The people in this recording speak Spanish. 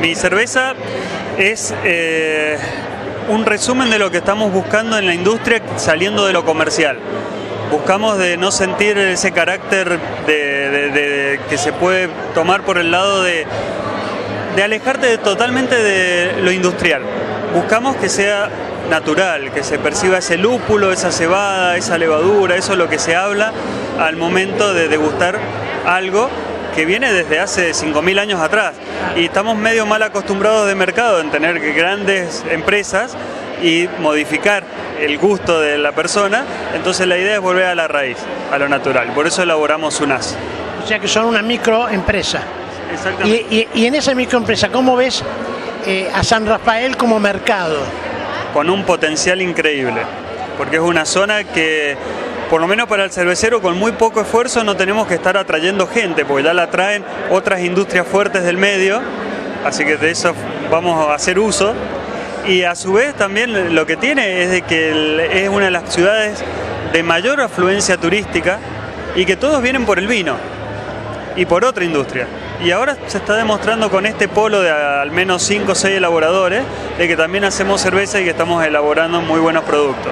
Mi cerveza es eh, un resumen de lo que estamos buscando en la industria saliendo de lo comercial. Buscamos de no sentir ese carácter de, que se puede tomar por el lado de, de alejarte totalmente de lo industrial. Buscamos que sea natural, que se perciba ese lúpulo, esa cebada, esa levadura, eso es lo que se habla al momento de degustar algo que viene desde hace 5.000 años atrás. Y estamos medio mal acostumbrados de mercado en tener grandes empresas y modificar el gusto de la persona, entonces la idea es volver a la raíz, a lo natural. Por eso elaboramos UNAS. O sea que son una microempresa. Exactamente. Y, en esa microempresa, ¿cómo ves eh, a San Rafael como mercado? Con un potencial increíble, porque es una zona que por lo menos para el cervecero, con muy poco esfuerzo no tenemos que estar atrayendo gente, porque ya la traen otras industrias fuertes del medio, así que de eso vamos a hacer uso. Y a su vez también lo que tiene es de que es una de las ciudades de mayor afluencia turística y que todos vienen por el vino y por otra industria. Y ahora se está demostrando con este polo de al menos 5 o 6 elaboradores de que también hacemos cerveza y que estamos elaborando muy buenos productos.